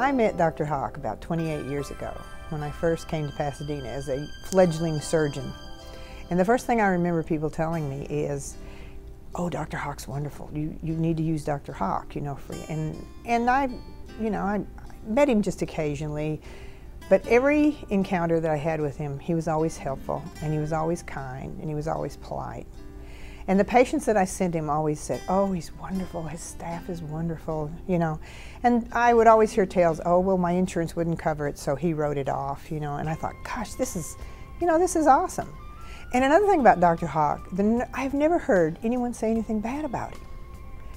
I met Dr. Haq about 28 years ago when I first came to Pasadena as a fledgling surgeon. And the first thing I remember people telling me is, oh, Dr. Haq's wonderful. You, you need to use Dr. Haq, you know, for you. And, and I, you know, I met him just occasionally, but every encounter that I had with him, he was always helpful, and he was always kind, and he was always polite. And the patients that I sent him always said, oh, he's wonderful, his staff is wonderful, you know. And I would always hear tales, oh, well, my insurance wouldn't cover it, so he wrote it off, you know. And I thought, gosh, this is, you know, this is awesome. And another thing about Dr. Haq, the, I've never heard anyone say anything bad about him.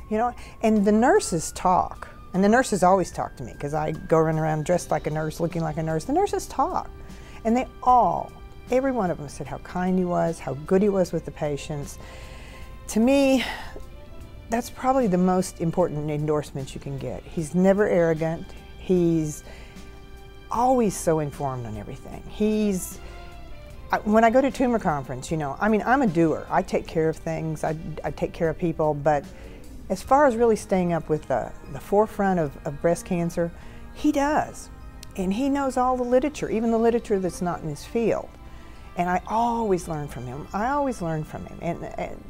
You know, and the nurses talk, and the nurses always talk to me because I go running around dressed like a nurse, looking like a nurse. The nurses talk, and they all, every one of them said how kind he was, how good he was with the patients. To me, that's probably the most important endorsement you can get. He's never arrogant. He's always so informed on everything. He's when I go to tumor conference, you know, I mean, I'm a doer. I take care of things, I, I take care of people, but as far as really staying up with the, the forefront of, of breast cancer, he does. And he knows all the literature, even the literature that's not in his field. And I always learn from him. I always learn from him. And, and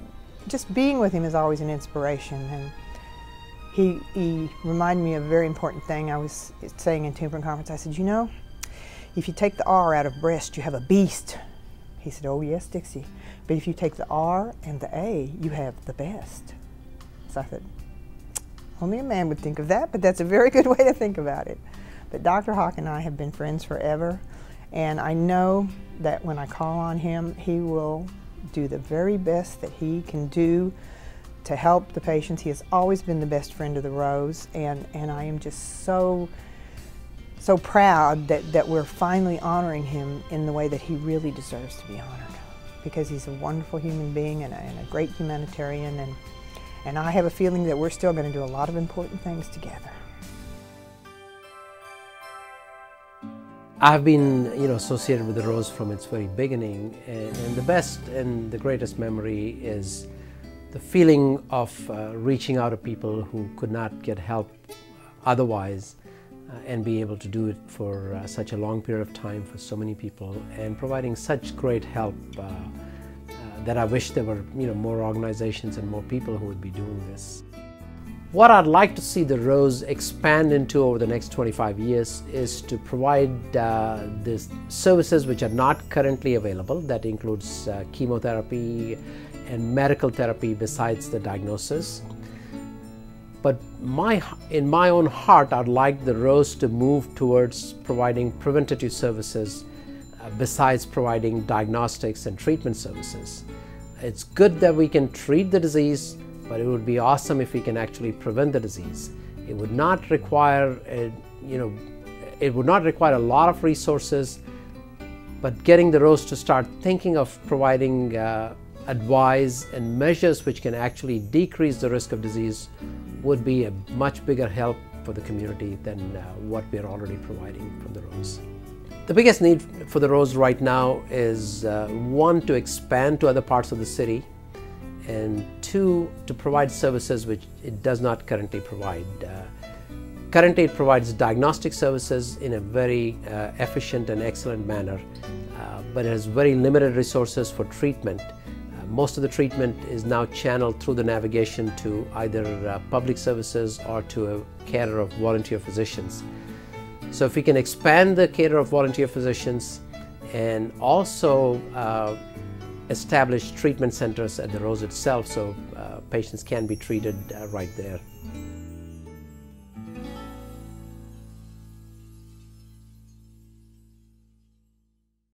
just being with him is always an inspiration. And he, he reminded me of a very important thing I was saying in tumor conference. I said, you know, if you take the R out of breast, you have a beast. He said, Oh, yes, Dixie. But if you take the R and the A, you have the best. So I said, only a man would think of that, but that's a very good way to think about it. But Dr. Haq and I have been friends forever, and I know that when I call on him, he will do the very best that he can do to help the patients. He has always been the best friend of the Rose, and, and I am just so so proud that, that we're finally honoring him in the way that he really deserves to be honored because he's a wonderful human being and a, and a great humanitarian and, and I have a feeling that we're still going to do a lot of important things together. I've been, you know, associated with the Rose from its very beginning, and, and the best and the greatest memory is the feeling of uh, reaching out to people who could not get help otherwise uh, and be able to do it for uh, such a long period of time for so many people and providing such great help uh, that I wish there were you know more organizations and more people who would be doing this. What I'd like to see the Rose expand into over the next 25 years is to provide uh, the services which are not currently available. That includes uh, chemotherapy and medical therapy besides the diagnosis. But my, in my own heart, I'd like the Rose to move towards providing preventative services uh, besides providing diagnostics and treatment services. It's good that we can treat the disease, but it would be awesome if we can actually prevent the disease. It would not require, a, you know, it would not require a lot of resources, but getting the Rose to start thinking of providing uh, advice and measures which can actually decrease the risk of disease would be a much bigger help for the community than uh, what we're already providing from the Rose. The biggest need for the Rose right now is uh, one, to expand to other parts of the city, and two, to provide services which it does not currently provide. Uh, currently, it provides diagnostic services in a very uh, efficient and excellent manner, uh, but it has very limited resources for treatment most of the treatment is now channeled through the navigation to either uh, public services or to a care of volunteer physicians. So if we can expand the care of volunteer physicians and also uh, establish treatment centers at the Rose itself so uh, patients can be treated uh, right there.